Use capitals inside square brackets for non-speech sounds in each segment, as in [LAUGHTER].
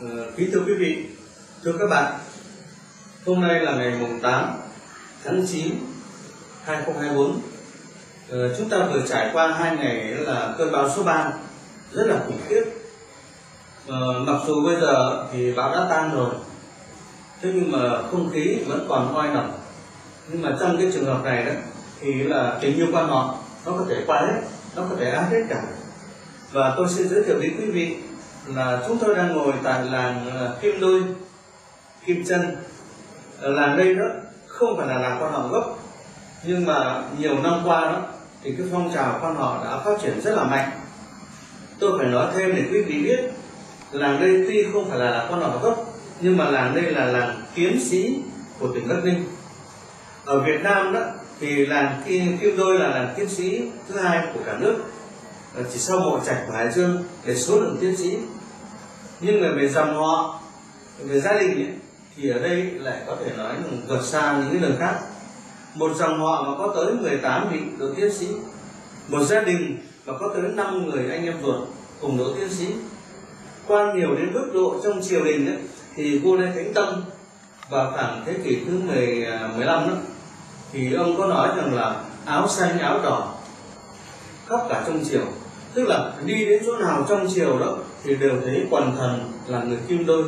Ờ, kính thưa quý vị, thưa các bạn, hôm nay là ngày mùng 8 tháng 9 2024. Ờ, chúng ta vừa trải qua hai ngày là cơn bão số 3 rất là khủng khiếp. Ờ, mặc dù bây giờ thì bão đã tan rồi, thế nhưng mà không khí vẫn còn oi nồng. Nhưng mà trong cái trường hợp này đó thì là tình yêu quan họ nó có thể qua hết, nó có thể áp hết cả. Và tôi xin giới thiệu đến quý vị là chúng tôi đang ngồi tại làng ờ, Kim Đôi, Kim Chân. Làng đây đó không phải là làng quan họ gốc, nhưng mà nhiều năm qua đó thì cái phong trào quan họ đã phát triển rất là mạnh. Tôi phải nói thêm để quý vị biết, làng đây tuy không phải là làng quan họ gốc, nhưng mà làng đây là làng kiếm sĩ của tỉnh Bắc Ninh. Ở Việt Nam đó thì làng Kim, Kim Đôi là làng kiếm sĩ thứ hai của cả nước Ờ, chỉ sau bộ trạch của hải dương về số lượng tiến sĩ. Nhưng mà về dòng họ về gia đình ấy, thì ở đây lại có thể nói là vượt xa những cái đường khác. Một dòng họ mà có tới 18 vị độ tiến sĩ một gia đình mà có tới 5 người anh em ruột cùng độ tiến sĩ. Quan nhiều đến mức độ trong triều đình ấy, thì vua lê thánh tông vào khoảng thế kỷ thứ 10, 15 à, đó thì ông có nói rằng là áo xanh áo đỏ khắp cả trong triều tức là đi đến chỗ nào trong chiều đó thì đều thấy quần thần là người kim đôi.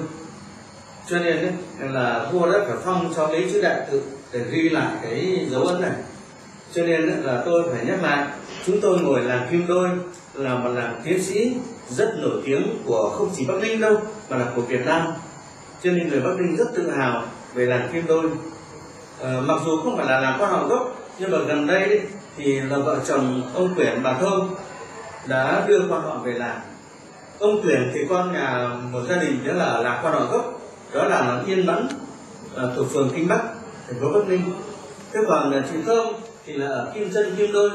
Cho nên ấy, là vua đã phải phong cho mấy chữ đại tự để ghi lại cái dấu ấn này. Cho nên ấy, là tôi phải nhắc lại chúng tôi ngồi làm kim đôi là một làng tiến sĩ rất nổi tiếng của không chỉ bắc ninh đâu mà là của việt nam. Cho nên người bắc ninh rất tự hào về làng kim đôi. À, mặc dù không phải là làng khoa học gốc nhưng mà gần đây ấy, thì là vợ chồng ông quyển bà thơm đã đưa quan họ về làng. Ông tuyển thì con nhà một gia đình đó là lạc quan họ gốc đó là làng yên mẫn ờ, thuộc phường kinh bắc thành phố bắc ninh. Thế còn là chị thơm thì là ở kim dân kim đôi.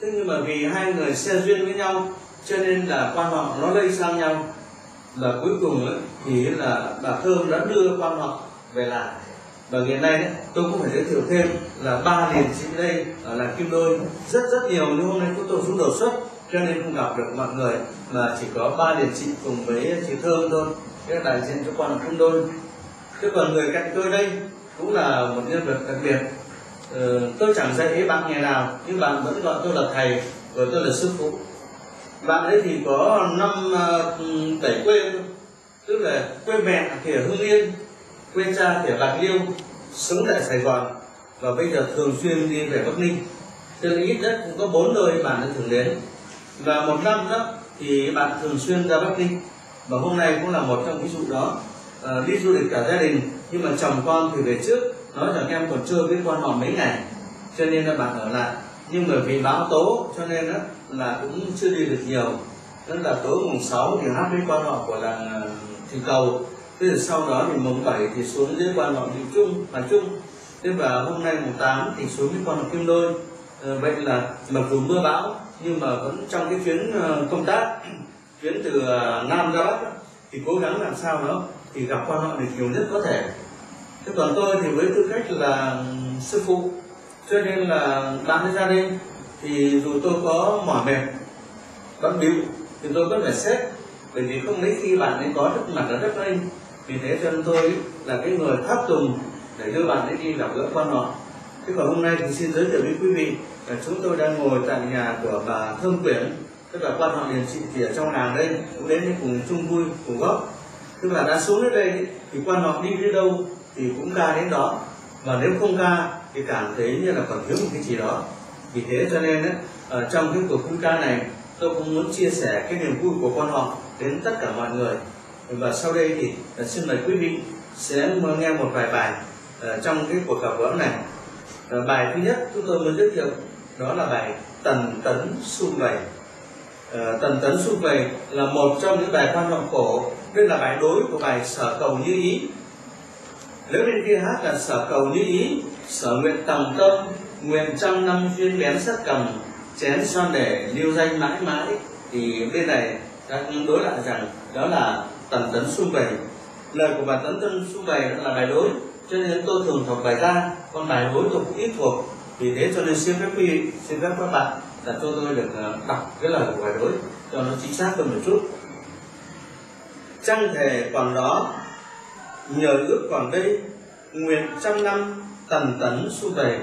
Thế nhưng mà vì hai người xe duyên với nhau cho nên là quan họ nó lây sang nhau. Là cuối cùng ấy, thì là bà thơm đã đưa quan họ về làng. Và hiện nay đấy, tôi cũng phải giới thiệu thêm là ba liền sĩ đây ở làng kim đôi. Rất rất nhiều nhưng hôm nay chúng tôi xuống đột xuất cho nên không gặp được mọi người mà chỉ có ba liệt sĩ cùng với chị thơm thôi. Cái đại diện cho quan trung đôi thế còn người cạnh tôi đây cũng là một nhân vật đặc biệt. Ờ, tôi chẳng dạy bạn nghề nào nhưng bạn vẫn gọi tôi là thầy và tôi là sư phụ. Bạn ấy thì có năm uh, tẩy quê tức là quê mẹ thì ở hưng yên quê cha thì ở bạc liêu sống tại sài gòn và bây giờ thường xuyên đi về bắc ninh. Cho nên ít nhất cũng có bốn nơi bạn đã thường đến và một năm đó thì bạn thường xuyên ra bắc ninh và hôm nay cũng là một trong ví dụ đó. À, đi du lịch cả gia đình nhưng mà chồng con thì về trước nói rằng em còn chưa biết con họ mấy ngày. Cho nên là bạn ở lại. Nhưng mà vì báo tố cho nên đó, là cũng chưa đi được nhiều. Nên là tối mùng 6 thì hát với quan họ của làng ờ, thì cầu. Thế rồi sau đó thì mùng 7 thì xuống dưới quan họ đi chung và chung thế và hôm nay mùng 8 thì xuống với quan họ kim đôi à, ờ, vậy là mặc dù mưa bão nhưng mà vẫn trong cái chuyến ờ, công tác, [CLEARS THROAT] chuyến từ ờ, nam ra bắc thì cố gắng làm sao đó thì gặp quan họ được nhiều nhất có thể. Thế còn tôi thì với tư cách là sư phụ, cho nên là bạn với ra đình thì dù tôi có mỏi mệt, bận bịu thì tôi vẫn phải xếp. Bởi vì không mấy khi bạn ấy có rất mặt ở đất anh vì thế cho nên tôi là cái người tháp tùng để đưa bạn ấy đi gặp gỡ quan họ. Thế còn hôm nay thì xin giới thiệu với quý vị chúng tôi đang ngồi tại nhà của bà Thơm Quyển tức là quan họ liền trị thì ở trong làng đây cũng đến cùng chung vui cùng góp. Tức là đã xuống đến đây thì quan họ đi đến đâu thì cũng ca đến đó. Và nếu không ca thì cảm thấy như là còn thiếu một cái gì đó. Vì thế cho nên ấy, ở trong cái cuộc vui ca này tôi cũng muốn chia sẻ cái niềm vui của quan họ đến tất cả mọi người. Và sau đây thì à, xin mời quý vị sẽ nghe một vài bài à, trong cái cuộc gặp gỡ này. Bài thứ nhất chúng tôi muốn giới thiệu đó là bài tần tấn Xuân vầy. Uh, tần tấn Xuân vầy là một trong những bài quan trọng cổ. Đây là bài đối của bài sở cầu như ý. Nếu bên kia hát là sở cầu như ý sở nguyện tòng tâm nguyện trăm năm duyên bén sắt cầm chén son để lưu danh mãi mãi thì bên này ta đối lại rằng đó là tần tấn sung vầy. Lời của bài tấn tấn sung vầy là bài đối cho nên tôi thường thuộc bài ra còn bài đối tôi cũng ít thuộc vì thế cho nên xin phép quý vị, xin phép các bạn là cho tôi được ờ, đọc cái lời của bài đối, cho nó chính xác hơn một chút. Trăng thề còn đó, nhờ ước còn đây, nguyện trăm năm tần tấn su về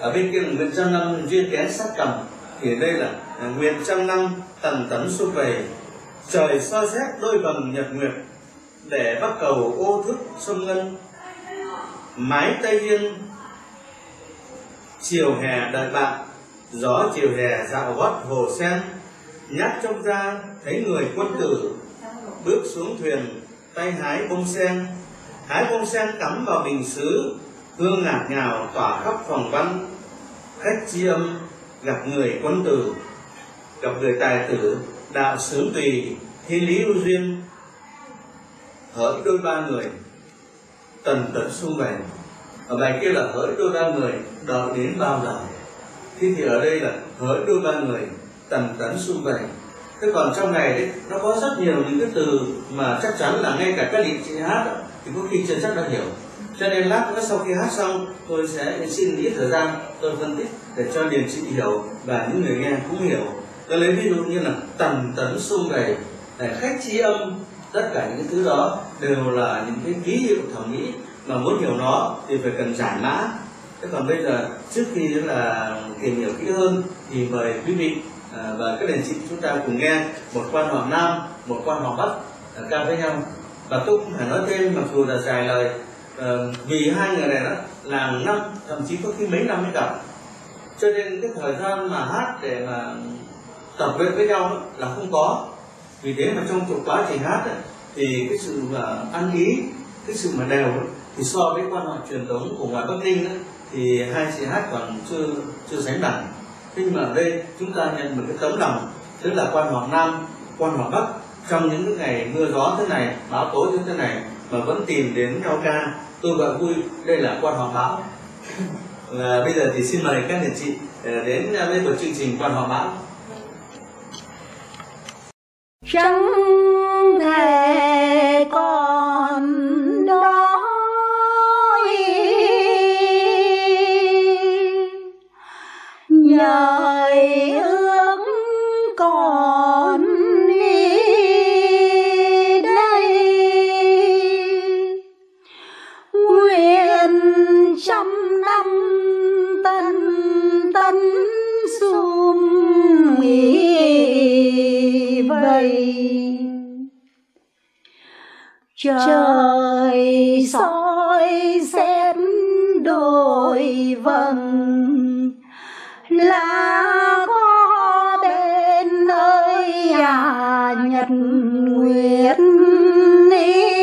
ở bên kia là nguyện trăm năm duyên kén sát cầm, thì đây là nguyện trăm năm tần tấn su về trời soi xét đôi vầng nhật nguyệt, để bắt cầu ô thức sông ngân. Mái tây yên chiều hè đợi bạn, gió chiều hè dạo gót hồ sen. Nhát trông ra, thấy người quân tử, bước xuống thuyền, tay hái bông sen. Hái bông sen cắm vào bình xứ, hương ngạt ngào tỏa khắp phòng văn. Khách chi âm gặp người quân tử, gặp người tài tử, đạo sướng tùy, thi lý ưu duyên. Hỡi đôi ba người, tần tật xung vầy và bài kia là hỡi đôi ba người đợi đến bao giờ thế thì ở đây là hỡi đôi ba người tầm tấn xung vầy thế còn trong này đấy nó có rất nhiều những cái từ mà chắc chắn là ngay cả các địa chị hát đó, thì có khi chưa chắc đã hiểu. Cho nên lát nữa sau khi hát xong tôi sẽ xin ít thời gian tôi phân tích để cho điền chị hiểu và những người nghe cũng hiểu. Tôi lấy ví dụ như là tầm tấn sung về khách chi âm tất cả những thứ đó đều là những cái ký hiệu thẩm mỹ mà muốn hiểu nó thì phải cần giải mã. Thế còn bây giờ trước khi là tìm hiểu kỹ hơn thì mời quý vị à, và các đồng chị chúng ta cùng nghe một quan họ nam một quan họ bắc à, ca với nhau. Và tôi cũng phải nói thêm mặc dù là dài lời ờ, vì hai người này đó là năm thậm chí có khi mấy năm mới gặp. Cho nên cái thời gian mà hát để mà tập luyện với nhau đó, là không có. Vì thế mà trong quá trình hát ấy, thì cái sự mà ăn ý cái sự mà đều ấy, thì so với quan họ truyền thống của ngoài bắc ninh ấy, thì hai chị hát còn chưa chưa sánh bằng. Thế nhưng mà ở đây chúng ta nhận một cái tấm lòng tức là quan họ nam quan họ bắc trong những cái ngày mưa gió thế này bão tố như thế này mà vẫn tìm đến nhau ca. Tôi gọi vui đây là quan họ bão. Là bây giờ thì xin mời các anh chị ờ, đến với một chương trình quan họ bão. Trăng nhời ước còn đi đây. Nguyện trăm năm tân tân sum nghĩ vầy. Trời soi xét đôi vầng là có bên nơi à nhật nguyệt ý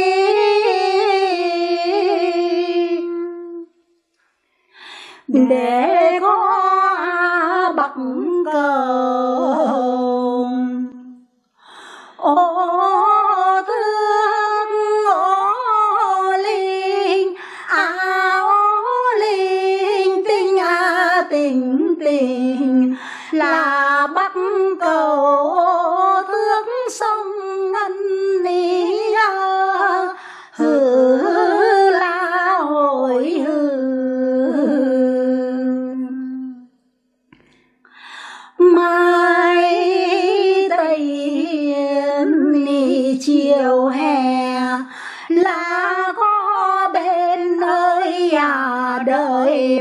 để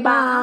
đời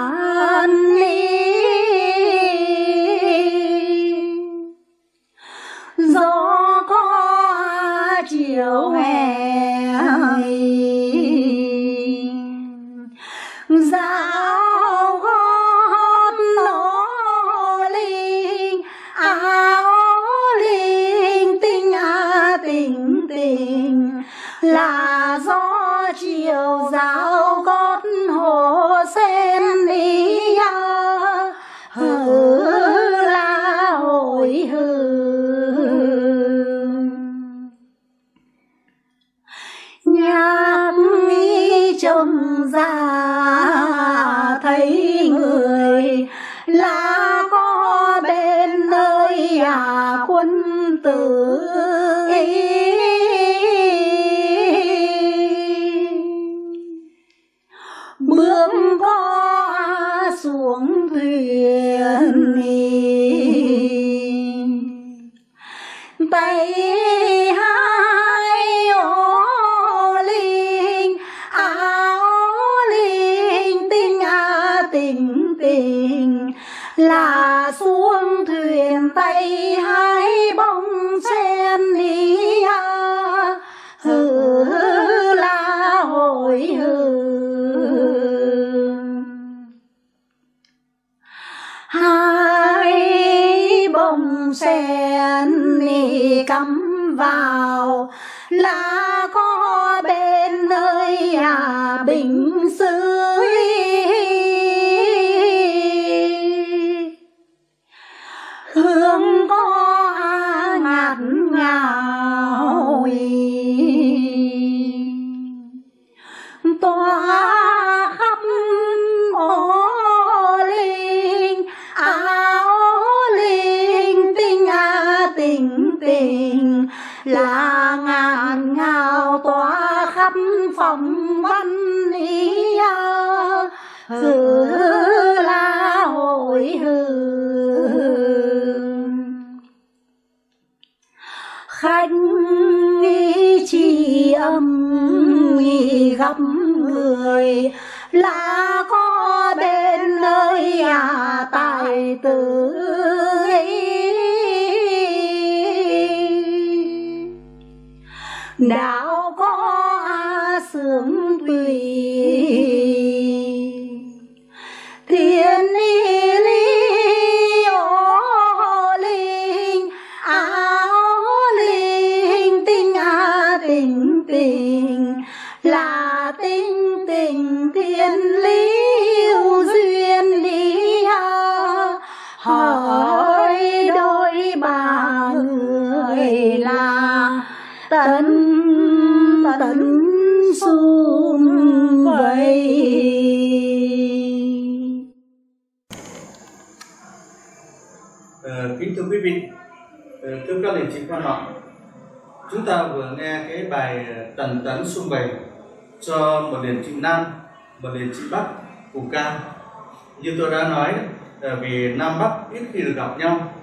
quân cắm vào lá có bên nơi à bình xưa khách chi âm gặp người. Là có bên nơi à tài tử đạo có sướng tùy vị, ờ, thưa các đồng chí quan họ, chúng ta vừa nghe cái bài ờ, tần tấn xung bày cho một liền trị Nam, một liền trị Bắc cùng ca. Như tôi đã nói, ờ, vì Nam Bắc ít khi được gặp nhau,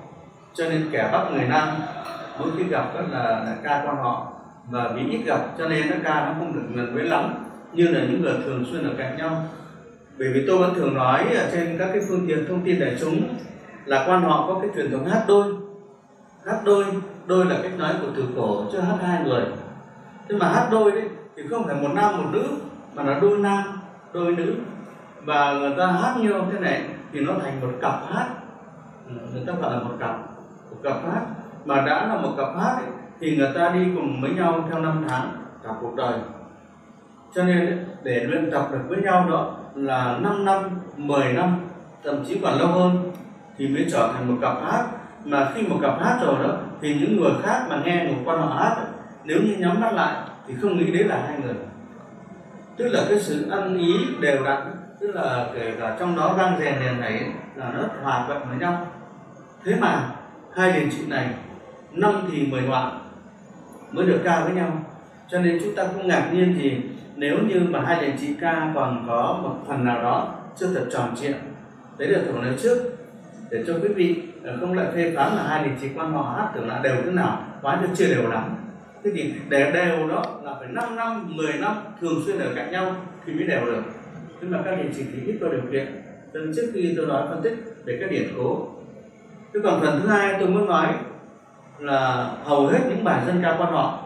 cho nên kẻ Bắc người Nam mỗi khi gặp rất là, là ca quan họ. Và vì ít gặp cho nên nó ca nó không được gần với lắm như là những người thường xuyên ở cạnh nhau. Bởi vì tôi vẫn thường nói ở trên các cái phương tiện thông tin đại chúng là quan họ có cái truyền thống hát đôi. Hát đôi đôi là cách nói của từ cổ chứ hát hai người. Thế mà hát đôi đấy thì không phải một nam một nữ mà là đôi nam đôi nữ. Và người ta hát như thế này thì nó thành một cặp hát. Ừ, người ta gọi là một cặp một cặp hát. Mà đã là một cặp hát ấy, thì người ta đi cùng với nhau theo năm tháng cả cuộc đời. Cho nên để luyện tập được với nhau đó là 5 năm 10 năm thậm chí còn lâu hơn thì mới trở thành một cặp hát mà khi một cặp hát rồi đó, thì những người khác mà nghe một quan họ hát nếu như nhắm mắt lại, thì không nghĩ đấy là hai người. Tức là cái sự ăn ý đều đặn, tức là kể cả trong đó răng rèn đèn này là nó hòa quyện với nhau. Thế mà, hai đền trị này, năm thì mười đoạn mới được ca với nhau. Cho nên chúng ta không ngạc nhiên thì nếu như mà hai đền trị ca còn có một phần nào đó chưa thật tròn trịa, đấy là tôi nói trước để cho quý vị ờ, không lại phê phán là hai điển trí quan họ hát tưởng là đều thế nào quá cho chưa đều lắm. Thế thì để đều đó là phải 5 năm 10 năm thường xuyên ở cạnh nhau thì mới đều được. Nhưng mà các điển chỉ thì ít có điều kiện. Cho nên trước khi tôi nói phân tích về các điển cố. Thế còn phần thứ hai tôi muốn nói là hầu hết những bài dân ca quan họ,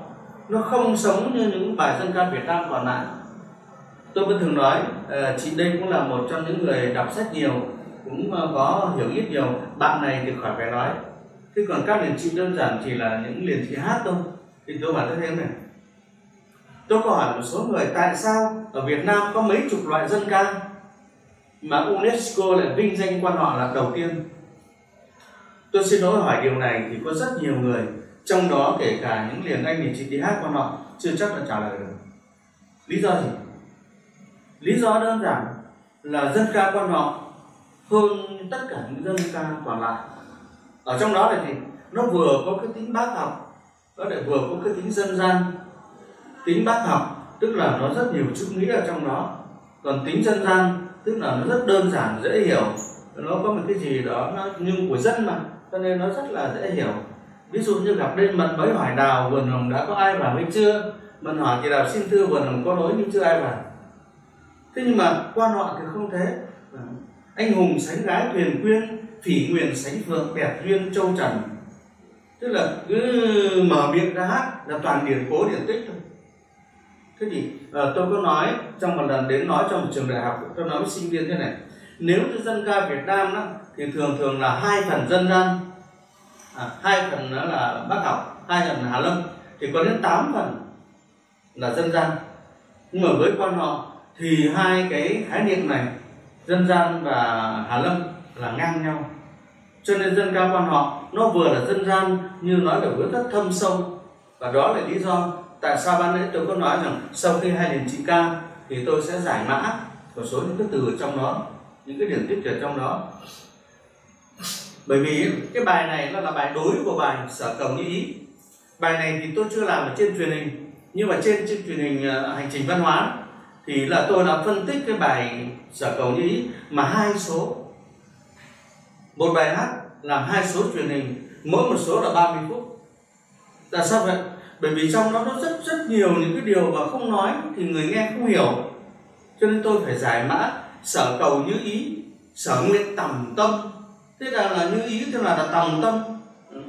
nó không sống như những bài dân ca Việt Nam còn lại. Tôi vẫn thường nói ờ, chị đây cũng là một trong những người đọc sách nhiều cũng ờ, có hiểu ít nhiều. Bạn này thì khỏi phải nói. Thế còn các liền trị đơn giản chỉ là những liền trị hát thôi. Thì tôi bảo thêm này. Tôi có hỏi một số người tại sao ở Việt Nam có mấy chục loại dân ca mà UNESCO lại vinh danh quan họ là đầu tiên? Tôi xin lỗi hỏi điều này thì có rất nhiều người, trong đó kể cả những liền anh liền chị đi hát quan họ chưa chắc là trả lời được. Lý do gì? Lý do đơn giản là dân ca quan họ hơn tất cả những dân ca còn lại. Ở trong đó là gì nó vừa có cái tính bác học, nó lại vừa có cái tính dân gian. Tính bác học tức là nó rất nhiều chữ nghĩa ở trong đó. Còn tính dân gian tức là nó rất đơn giản, dễ hiểu. Nó có một cái gì đó nó nhưng của dân mà, cho nên nó rất là dễ hiểu. Ví dụ như gặp đêm mận mới hỏi đào, vườn hồng đã có ai vào hay chưa? Mận hỏi thì đào xin thưa, vườn hồng có lối nhưng chưa ai vào. Thế nhưng mà quan họ thì không thế anh hùng sánh gái thuyền quyên phỉ nguyện sánh phượng đẹp duyên châu trần. Tức là cứ mở miệng ra hát là toàn điển cố điển tích thôi. Thế thì à, tôi có nói trong một lần đến nói trong một trường đại học tôi nói với sinh viên thế này nếu như dân ca Việt Nam đó, thì thường thường là hai phần dân gian à, hai phần đó là bác học hai phần Hà Lâm thì có đến 8 phần là dân gian. Nhưng mà với quan họ thì hai cái khái niệm này dân gian và Hà Lâm là ngang nhau. Cho nên dân ca quan họ nó vừa là dân gian như nói về hướng rất thâm sâu. Và đó là lý do tại sao ban nãy tôi có nói rằng sau khi hai liền trị ca thì tôi sẽ giải mã một số những cái từ ở trong đó những cái điểm tích ở trong đó. Bởi vì cái bài này nó là bài đối của bài sở cầu như ý. Bài này thì tôi chưa làm ở trên truyền hình nhưng mà trên trên truyền hình uh, hành trình văn hóa thì là tôi đã phân tích cái bài sở cầu như ý mà hai số. Một bài hát làm hai số truyền hình, mỗi một số là 30 phút. Là sao vậy? Bởi vì trong đó nó rất rất nhiều những cái điều mà không nói thì người nghe không hiểu. Cho nên tôi phải giải mã sở cầu như ý sở nguyện tầm tâm. Thế là là như ý tức là là tầm tâm. Ừ.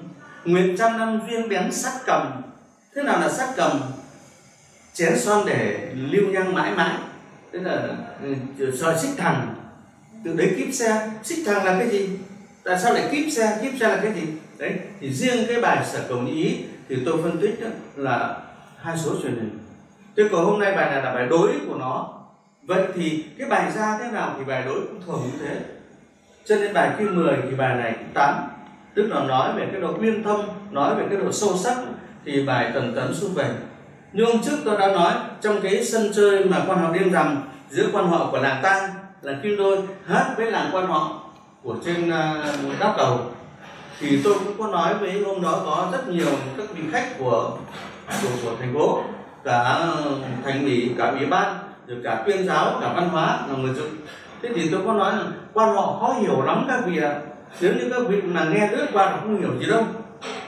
Nguyện trăm năm duyên bén sắc cầm. Thế nào là sắc cầm chén son để lưu nhang mãi mãi. Tức là ừ, soi xích thằng, từ đấy kíp xe. Xích thằng là cái gì? Tại sao lại kíp xe? Kíp xe là cái gì? Đấy, thì riêng cái bài sở cầu như ý thì tôi phân tích đó là hai số truyền hình. Thế còn hôm nay bài này là bài đối của nó. Vậy thì cái bài ra thế nào thì bài đối cũng thường như thế. Cho nên bài kia 10 thì bài này cũng 8 tức là nói về cái độ uyên thâm nói về cái độ sâu sắc, thì bài tần tấn xung về như hôm trước tôi đã nói trong cái sân chơi mà quan họ đêm rằm giữa quan họ của làng ta là kim đôi hát với làng quan họ của trên uh, đáp đầu thì tôi cũng có nói với hôm đó có rất nhiều các vị khách của của, của thành phố cả à, thành ủy cả ủy ban rồi cả tuyên giáo cả văn hóa là người dùng thế thì tôi có nói là quan họ khó hiểu lắm các vị ạ. Nếu như các vị mà nghe lướt qua thì không hiểu gì đâu.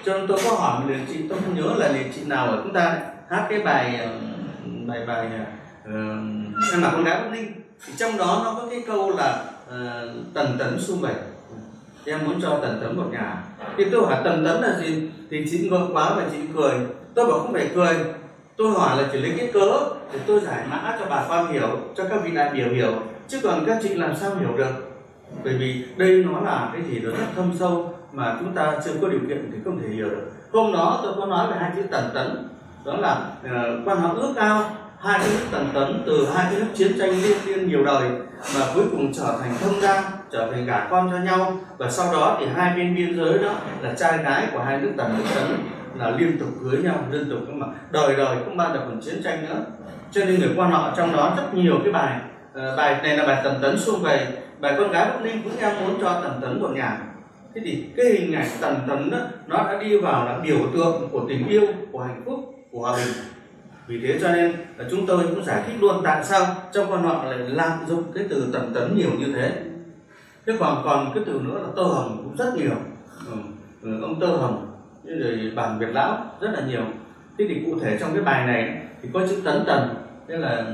Cho nên tôi có hỏi một chị tôi không nhớ là liền chị nào ở chúng ta hát cái bài ờ, bài bài uh, em mặc con gái bắc ninh. Thì trong đó nó có cái câu là uh, tần tấn xung bảy em muốn cho tần tấn một nhà. Thì tôi hỏi tần tấn là gì? Thì chị ngượng quá và chị cười. Tôi bảo không phải cười. Tôi hỏi là chỉ lấy cái cớ để tôi giải mã cho bà con hiểu cho các vị đại biểu hiểu. Chứ còn các chị làm sao hiểu được? Bởi vì đây nó là cái gì đó rất thâm sâu mà chúng ta chưa có điều kiện thì không thể hiểu được. Hôm đó tôi có nói về hai chữ tần tấn đó là uh, quan họ ước ao hai cái nước tần tấn từ hai cái nước chiến tranh liên liên nhiều đời mà cuối cùng trở thành thông gia trở thành gả con cho nhau. Và sau đó thì hai bên biên giới đó là trai gái của hai nước tần nước tấn là liên tục cưới nhau liên tục mà đời đời không bao giờ còn chiến tranh nữa. Cho nên người quan họ trong đó rất nhiều cái bài uh, bài này là bài tần tấn xuông về. Bài con gái bắc ninh cũng em muốn cho tần tấn một nhà thế thì cái hình ảnh tần tấn đó nó đã đi vào là biểu tượng của tình yêu của hạnh phúc của hòa bình. Vì thế cho nên là chúng tôi cũng giải thích luôn tại sao trong quan họ lại lạm dụng cái từ tần tấn nhiều như thế. Thế còn còn cái từ nữa là tơ hồng cũng rất nhiều. Ừ. ừ ông tơ hồng rồi bản việt lão rất là nhiều. Thế thì cụ thể trong cái bài này thì có chữ tấn tần tức là ừ,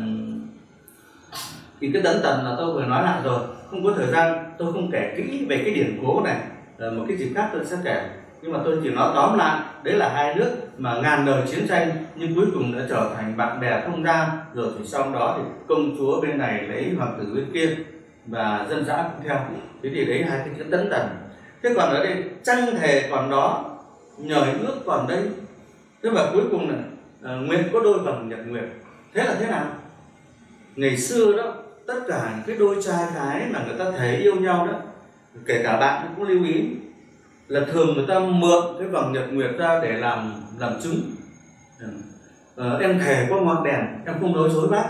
thì cái tấn tần là tôi vừa nói lại rồi. Không có thời gian, tôi không kể kỹ về cái điển cố này. Một cái dịp khác tôi sẽ kể nhưng mà tôi chỉ nói tóm lại đấy là hai nước mà ngàn đời chiến tranh nhưng cuối cùng đã trở thành bạn bè thông gia rồi thì sau đó thì công chúa bên này lấy hoàng tử bên kia và dân dã cũng theo. Thế thì đấy hai cái chữ tấn tần. Thế còn ở đây trăng thề còn đó nhờ nước còn đây. Thế và cuối cùng là uh, nguyệt có đôi bằng nhật nguyệt. Thế là thế nào? Ngày xưa đó tất cả cái đôi trai gái mà người ta thấy yêu nhau đó kể cả bạn cũng lưu ý là thường người ta mượn cái vầng nhật nguyệt ra để làm làm chứng ờ, em thề qua ngọn đèn em không nói dối bác.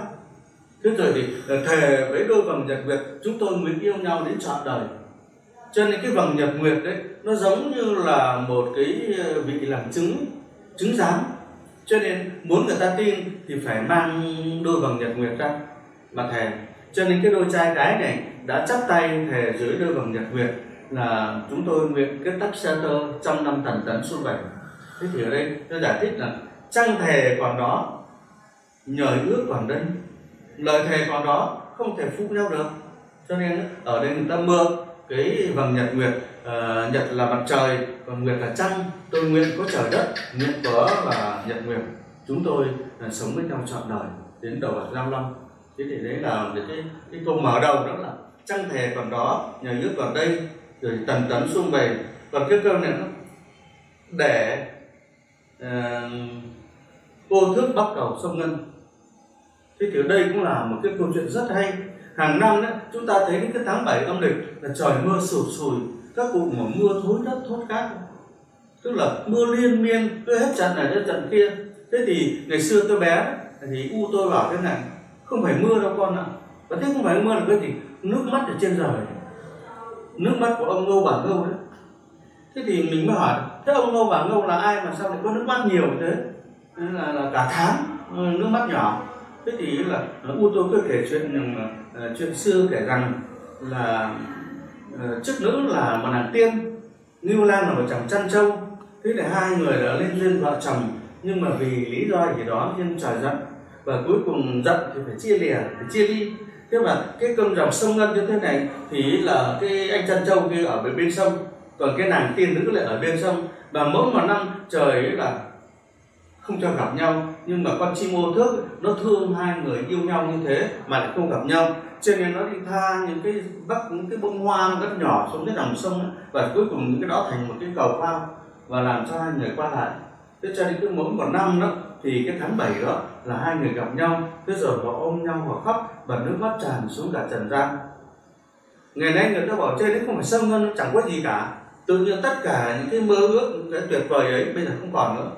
Thế rồi thì ờ, thề với đôi vầng nhật nguyệt chúng tôi nguyện yêu nhau đến trọn đời. Cho nên cái vầng nhật nguyệt đấy nó giống như là một cái ờ, vị làm chứng chứng giám cho nên muốn người ta tin thì phải mang đôi vầng nhật nguyệt ra. Mà thề cho nên cái đôi trai gái này đã chắp tay thề dưới đôi vầng nhật nguyệt là chúng tôi nguyện kết đắc xe tơ trong năm thần tấn xuân bảy thế thì ở đây tôi giải thích là trăng thề còn đó nhờ ước còn đây. Lời thề còn đó không thể phụ nhau được. Cho nên ở đây người ta mượn cái vầng nhật nguyệt uh, nhật là mặt trời còn nguyệt là trăng. Tôi nguyện có trời đất nguyện có là nhật nguyệt. Chúng tôi là sống với nhau trọn đời đến đầu bạc năm năm thế thì đấy là cái cái câu mở đầu đó là trăng thề còn đó nhờ nước còn đây rồi tần tấn xung về và cái câu này nó để ờ, uh, ô thước bắc cầu sông ngân. Thế thì ở đây cũng là một cái câu chuyện rất hay. Hàng năm đấy chúng ta thấy những cái tháng 7 âm lịch là trời mưa sụt sùi các cụ mà mưa thối đất thốt cát tức là mưa liên miên cứ hết trận này đến trận kia. Thế thì ngày xưa tôi bé thì u tôi bảo thế này không phải mưa đâu con ạ. Và thế không phải mưa là cái gì? Nước mắt ở trên trời nước mắt của ông ngô bà ngâu đấy. Thế thì mình mới hỏi thế ông ngô bà ngâu là ai mà sao lại có nước mắt nhiều thế? Nên là, là cả tháng ừ, nước mắt nhỏ. Thế thì là u tôi cứ kể chuyện uh, chuyện xưa kể rằng là uh, chức nữ là một nàng tiên ngưu lang là một chàng chăn trâu. Thế là hai người đã lên duyên vợ chồng nhưng mà vì lý do gì đó nên trời giận và cuối cùng giận thì phải chia lìa phải chia ly thế mà cái con dòng sông ngân như thế này thì là cái anh chăn trâu kia ở bên, bên sông còn cái nàng tiên nữ lại ở bên sông. Và mỗi một năm trời ấy là không cho gặp nhau nhưng mà con chim ô thước nó thương hai người yêu nhau như thế mà lại không gặp nhau. Cho nên nó đi tha những cái bắt những cái bông hoa rất nhỏ xuống cái dòng sông ấy, và cuối cùng những cái đó thành một cái cầu phao và làm cho hai người qua lại. Thế cho nên cứ mỗi một năm đó thì cái tháng 7 đó là hai người gặp nhau cứ rồi họ ôm nhau và khóc và nước mắt tràn xuống cả trần gian. Ngày nay người ta bảo chơi đấy không phải sông ngân chẳng có gì cả. Tự nhiên tất cả những cái mơ ước những cái tuyệt vời ấy bây giờ không còn nữa.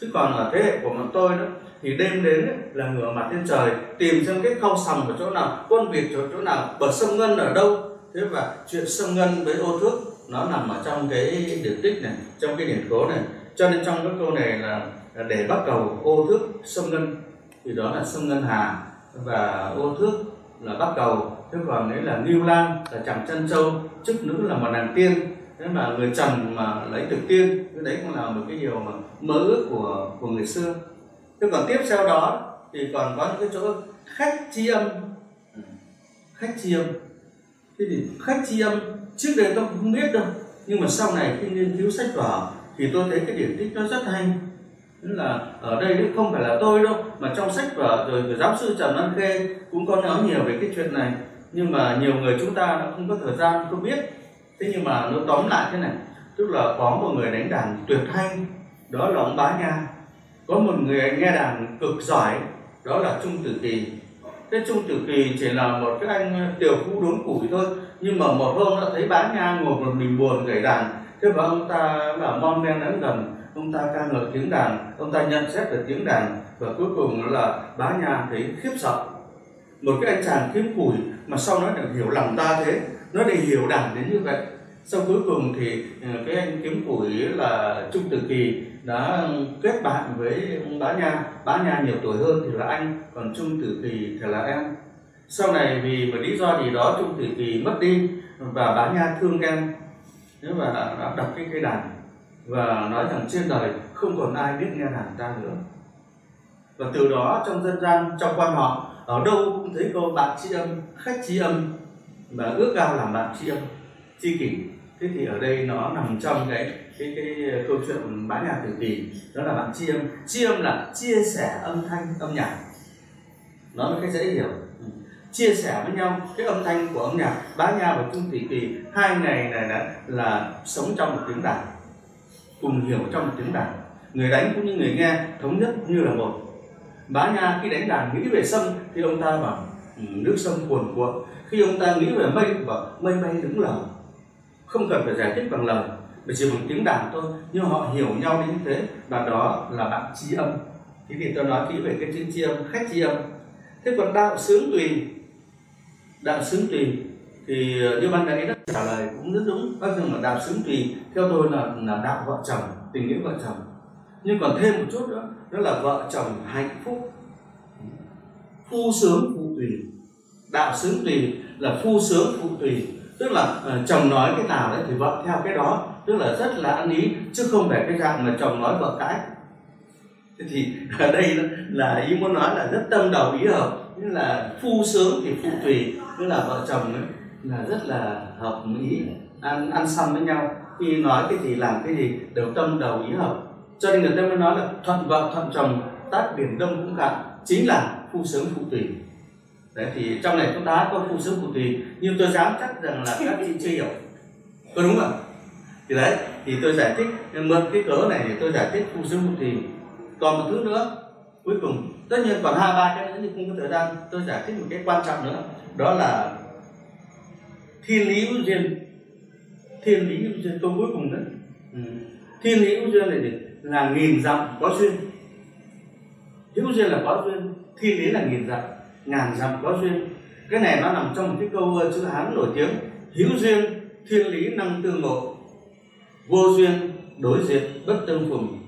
Chứ còn ở thế hệ của bọn tôi đó thì đêm đến ấy, là ngửa mặt lên trời tìm xem cái khâu sầm ở chỗ nào quân việt ở chỗ nào bờ sông ngân ở đâu. Thế và chuyện sông ngân với ô thước nó nằm ở trong cái điển tích này trong cái điển cố này. Cho nên trong cái câu này là để bắt đầu ô thước sông ngân. Thì đó là sông ngân hà. Và ô thước là bắt đầu. Thế còn đấy là ngưu lan là chàng chân châu chức nữ là một nàng tiên. Thế mà người trần mà lấy được tiên cái đấy cũng là một cái điều mà mơ ước của của người xưa. Thế còn tiếp sau đó thì còn có những cái chỗ khách chi âm. Khách chi âm. Thế thì khách chi âm, trước đây tôi cũng không biết đâu. Nhưng mà sau này khi nghiên cứu sách vở thì tôi thấy cái điển tích nó rất hay. Tức là ở đây đấy không phải là tôi đâu mà trong sách vở rồi, giáo sư Trần Văn Khê cũng có nói nhiều về cái chuyện này. Nhưng mà nhiều người chúng ta đã không có thời gian không biết. Thế nhưng mà nó tóm lại thế này tức là có một người đánh đàn tuyệt hay đó là ông Bá Nha. Có một người nghe đàn cực giỏi đó là Trung Tử Kỳ. Cái Trung Tử Kỳ chỉ là một cái anh ờ, tiểu phú đốn củi thôi nhưng mà một hôm đã thấy Bá Nha ngồi một mình buồn gảy đàn. Thế và ông ta là mon men đến gần ông ta ca ngợi tiếng đàn, ông ta nhận xét về tiếng đàn và cuối cùng là bá nhà thấy khiếp sợ. Một cái anh chàng kiếm củi mà sau nó được hiểu lòng ta thế? Nó để hiểu đàn đến như vậy. Sau cuối cùng thì ờ, cái anh kiếm củi là trung tử kỳ đã kết bạn với ông bá nha bá nha nhiều tuổi hơn thì là anh, còn trung tử kỳ thì là em. Sau này vì một lý do gì đó trung tử kỳ mất đi và bá nha thương em. Nếu mà đã đọc cái cây đàn và nói rằng trên đời không còn ai biết nghe đàn ta nữa. Và từ đó trong dân gian, trong quan họ, ở đâu cũng thấy câu bạn tri âm, khách tri âm và ước ao làm bạn tri âm, tri kỷ. Thế thì ở đây nó nằm trong cái cái cái câu chuyện bá nhà tử kỳ, đó là bạn tri âm. Tri âm là chia sẻ âm thanh, âm nhạc. Nó một cách dễ hiểu. Chia sẻ với nhau cái âm thanh của âm nhạc bá nha và trung tỷ kỳ hai ngày này đã là sống trong một tiếng đàn cùng hiểu trong tiếng đàn. Người đánh cũng như người nghe thống nhất như là một. Bá nha khi đánh đàn nghĩ về sông thì ông ta bảo ừ, nước sông cuồn cuộn. Khi ông ta nghĩ về mây, bảo, mây bay đứng lờ không cần phải giải thích bằng lời mà chỉ bằng tiếng đàn thôi, nhưng họ hiểu nhau đến như thế, và đó là bạn tri âm. Thế thì tôi nói kỹ về cái chữ tri âm, khách tri âm. Thế còn đạo sướng tùy, đạo sướng tùy thì ờ, như ban nãy đã trả lời cũng rất đúng. Bác dương là đạo xứng tùy. Theo tôi là là đạo vợ chồng tình nghĩa vợ chồng. Nhưng còn thêm một chút nữa đó là vợ chồng hạnh phúc. Phu sướng phụ tùy. Đạo xứng tùy là phu sướng phụ tùy. Tức là uh, chồng nói cái nào đấy thì vợ theo cái đó. Tức là rất là ăn ý chứ không phải cái dạng mà chồng nói vợ cãi. Thì [LAUGHS] ở đây là ý muốn nói là rất tâm đầu ý hợp. Như là phu sướng thì phụ tùy tức là vợ chồng ấy là rất là hợp ý ăn ăn xăm với nhau. Khi nói cái gì, làm cái gì đều tâm đầu ý hợp. Cho nên người ta mới nói là thuận vợ, thuận chồng, tát biển đông cũng cạn chính là phu sướng phụ tùy. Đấy, thì trong này chúng ta có phu sướng phụ tùy, nhưng tôi dám chắc rằng là các chị chưa hiểu. Có đúng không thì đấy, thì tôi giải thích mượn cái cớ này để tôi giải thích phu sướng phụ tùy. Còn một thứ nữa, cuối cùng, tất nhiên còn hai, ba cái nữa nhưng không có thời gian, tôi giải thích một cái quan trọng nữa. Đó là thiên lý hữu duyên. Thiên lý hữu duyên câu cuối cùng đấy. Ừ. thiên lý hữu duyên này thì là nghìn dặm có duyên. Hữu duyên là có duyên thiên lý là nghìn dặm ngàn dặm có duyên. Cái này nó nằm trong một cái câu ờ, chữ hán nổi tiếng. Hữu duyên thiên lý năng tương ngộ. Vô duyên đối diệt bất tương phùng.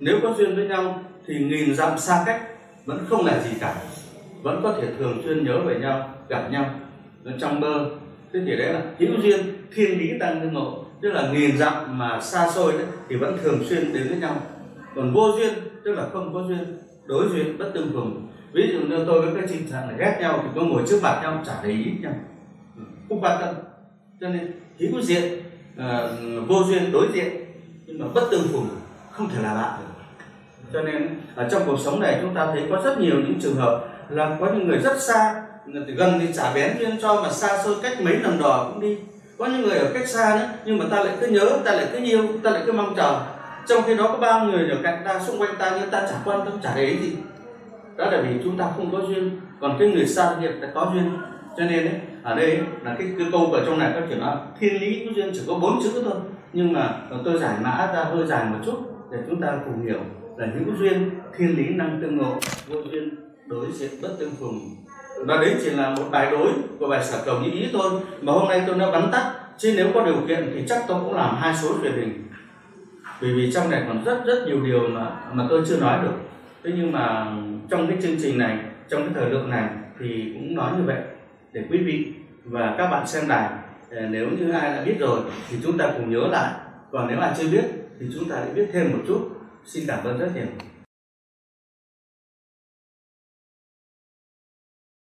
Nếu có duyên với nhau thì nghìn dặm xa cách vẫn không là gì cả. Vẫn có thể thường xuyên nhớ về nhau gặp nhau. Trong mơ thế thì đấy là hữu duyên thiên lý tăng tương ngộ. Tức là nghìn dặm mà xa xôi đấy thì vẫn thường xuyên đến với nhau. Còn vô duyên tức là không có duyên đối duyên bất tương phùng. Ví dụ như tôi với các chị trạng này ghét nhau thì có ngồi trước mặt nhau chả để ý nhau. Không quan tâm. Cho nên hữu diện uh, à, vô duyên đối diện nhưng mà bất tương phùng không thể là bạn được. Cho nên ở trong cuộc sống này chúng ta thấy có rất nhiều những trường hợp là có những người rất xa gần thì chả bén duyên cho mà xa xôi cách mấy lần đò cũng đi. Có những người ở cách xa nữa nhưng mà ta lại cứ nhớ ta lại cứ yêu ta lại cứ mong chờ. Trong khi đó có bao người ở cạnh ta xung quanh ta nhưng ta chả quan tâm chả để ý gì. Đó là vì chúng ta không có duyên. Còn cái người xa nghiệp ta có duyên. Cho nên ấy, ở đây là cái, cái câu ở trong này các kiểu nói thiên lý của duyên chỉ có bốn chữ thôi. Nhưng mà ờ, tôi giải mã ra hơi dài một chút để chúng ta cùng hiểu là hữu duyên thiên lý năng tương ngộ vô duyên đối diện bất tương phùng và đấy chỉ là một bài đối của bài sở cầu như ý thôi. Mà hôm nay tôi đã bắn tắt. Chứ nếu có điều kiện thì chắc tôi cũng làm hai số truyền hình. Bởi vì trong này còn rất rất nhiều điều mà mà tôi chưa nói được. Thế nhưng mà trong cái chương trình này, trong cái thời lượng này thì cũng nói như vậy để quý vị và các bạn xem đài. Ờ, nếu như ai đã biết rồi thì chúng ta cùng nhớ lại. Còn nếu ai chưa biết thì chúng ta hãy biết thêm một chút. Xin cảm ơn rất nhiều.